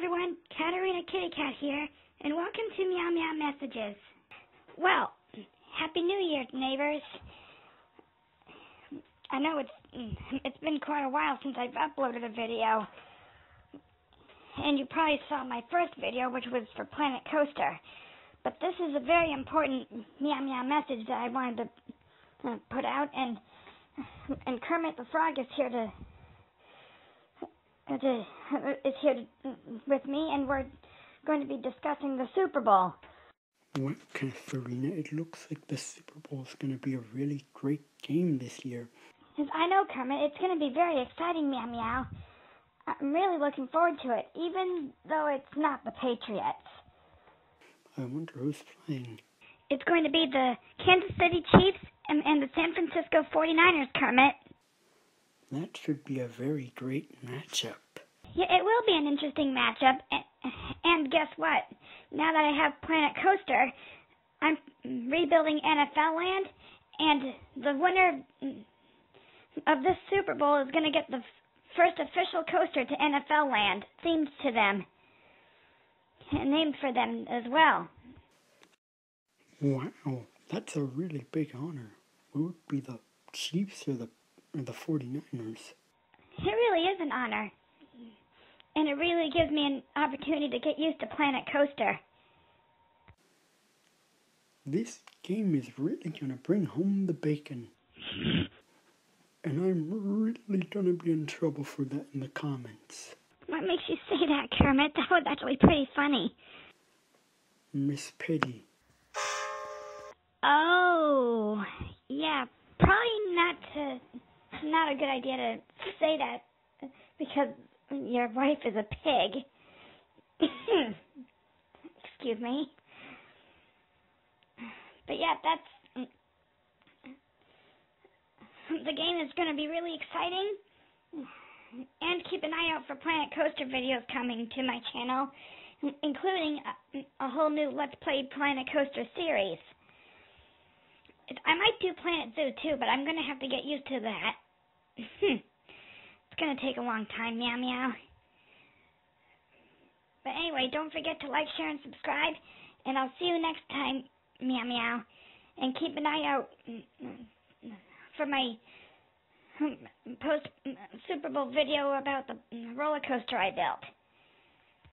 everyone, Katerina Kitty Cat here, and welcome to Meow Meow Messages. Well, Happy New Year, neighbors. I know it's it's been quite a while since I've uploaded a video, and you probably saw my first video, which was for Planet Coaster. But this is a very important Meow Meow message that I wanted to uh, put out, and and Kermit the Frog is here to, is here with me, and we're going to be discussing the Super Bowl. Well, Katerina, it looks like the Super Bowl is going to be a really great game this year. Yes, I know, Kermit. It's going to be very exciting, Meow Meow. I'm really looking forward to it, even though it's not the Patriots. I wonder who's playing. It's going to be the Kansas City Chiefs and, and the San Francisco 49ers, Kermit. That should be a very great matchup. Yeah, it will be an interesting matchup. And guess what? Now that I have Planet Coaster, I'm rebuilding NFL Land, and the winner of this Super Bowl is going to get the first official coaster to NFL Land, themed to them, and named for them as well. Wow, that's a really big honor. Who would be the Chiefs or the the 49ers? It really is an honor. And it really gives me an opportunity to get used to Planet Coaster. This game is really going to bring home the bacon. and I'm really to be in trouble for that in the comments. What makes you say that, Kermit? That was actually pretty funny. Miss Piggy. Oh, yeah, probably not to, not a good idea to say that because your wife is a pig. Excuse me. But yeah, that's the game is going to be really exciting. And keep an eye out for Planet Coaster videos coming to my channel, including a, a whole new Let's Play Planet Coaster series. I might do Planet Zoo too, but I'm going to have to get used to that. Hmm. it's going to take a long time, meow meow. But anyway, don't forget to like, share, and subscribe. And I'll see you next time, meow meow. And keep an eye out mm, mm, mm, for my hmm, post Super Bowl video about the roller coaster I built.